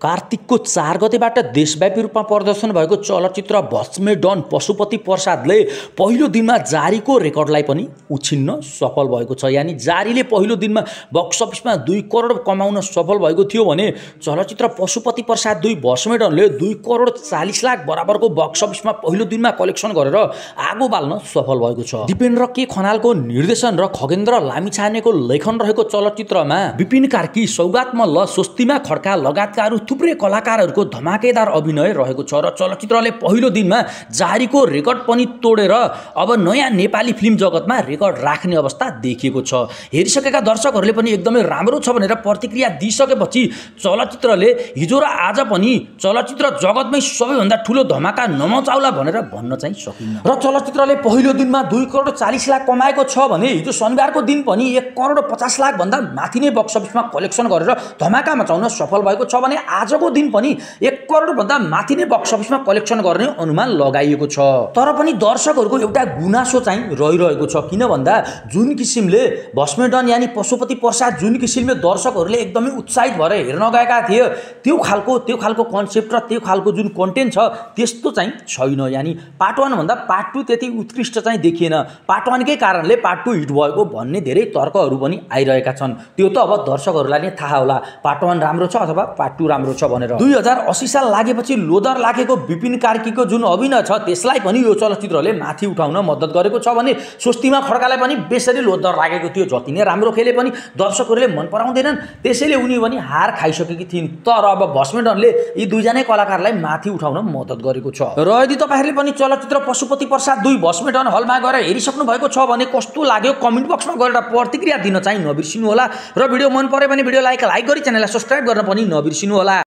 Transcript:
कार्तिकको चार गतेबाट देशव्यापी रूपमा प्रदर्शन भएको चलचित्र भस्मे डन पशुपति प्रसादले पहिलो दिनमा जारीको रेकर्डलाई पनि उछिन्न सफल भएको छ। यानि जारीले पहिलो दिनमा बक्स अफिसमा दुई करोड कमाउन सफल भएको थियो भने चलचित्र पशुपति प्रसाद दुई भस्मे डनले दुई करोड चालिस लाख बराबरको बक्स अफिसमा पहिलो दिनमा कलेक्सन गरेर आगो बाल्न सफल भएको छ। दिपेन्द्र के खनालको निर्देशन र खगेन्द्र लामिछानेको लेखन रहेको चलचित्रमा विपिन कार्की सौगात मल्ल स्वस्तिमा खड्का लगायतका थुप्रै कलाकारहरूको धमाकेदार अभिनय रहेको छ र चलचित्रले पहिलो दिनमा जारीको रेकर्ड पनि तोडेर अब नयाँ नेपाली फिल्म जगतमा रेकर्ड राख्ने अवस्था देखिएको छ। हेरिसकेका दर्शकहरूले पनि एकदमै राम्रो छ भनेर प्रतिक्रिया दिइसकेपछि चलचित्रले हिजो र आज पनि चलचित्र जगतमै सबैभन्दा ठुलो धमाका नमचाउला भनेर भन्न चाहिँ सकिन्न। र चलचित्रले पहिलो दिनमा दुई करोड चालिस लाख कमाएको छ भने हिजो शनिबारको दिन पनि एक करोड पचास लाखभन्दा माथि नै बक्स अफिसमा कलेक्सन गरेर धमाका मचाउन सफल भएको छ भने आजको दिन पनि एक करोडभन्दा माथि नै बक्स अफिसमा कलेक्सन गर्ने अनुमान लगाइएको छ। तर पनि दर्शकहरूको एउटा गुनासो चाहिँ रहिरहेको छ। किन भन्दा जुन किसिमले भस्मेडन यानि पशुपति प्रसाद जुन किसिमले दर्शकहरूले एकदमै उत्साहित भएर हेर्न गएका थिए त्यो खालको त्यो खालको कन्सेप्ट र त्यो खालको जुन कन्टेन्ट छ त्यस्तो चाहिँ छैन। यानि पार्ट वानभन्दा पार्ट टू त्यति उत्कृष्ट चाहिँ देखिएन। पार्ट वानकै कारणले पार्ट टू हिट भएको भन्ने धेरै तर्कहरू पनि आइरहेका छन्। त्यो त अब दर्शकहरूलाई नै थाहा होला। पार्ट वान राम्रो छ अथवा पार्ट टू राम्रो छ भनेर। दुई हजार असी साल लागेपछि लोदर लागेको विपिन कार्कीको जुन अभिनय छ त्यसलाई पनि यो चलचित्रले माथि उठाउन मद्दत गरेको छ भने स्वस्तिमा खड्कालाई पनि बेसरी लोदर लागेको थियो। जति नै राम्रो खेले पनि दर्शकहरूले मन पराउँदैनन्। त्यसैले उनी पनि हार खाइसकेकी थिइन्। तर अब भस्मेडनले यी दुईजनै कलाकारलाई माथि उठाउन मद्दत गरेको छ। र यदि तपाईँहरूले पनि चलचित्र पशुपति प्रसाद दुई भस्मेडन हलमा गएर हेरिसक्नु भएको छ भने कस्तो लाग्यो कमेन्ट बक्समा गएर प्रतिक्रिया दिन चाहिँ नबिर्सिनु होला र भिडियो मन पऱ्यो भने भिडियोलाई लाइक गरी च्यानललाई सब्सक्राइब गर्न पनि नबिर्सिनु होला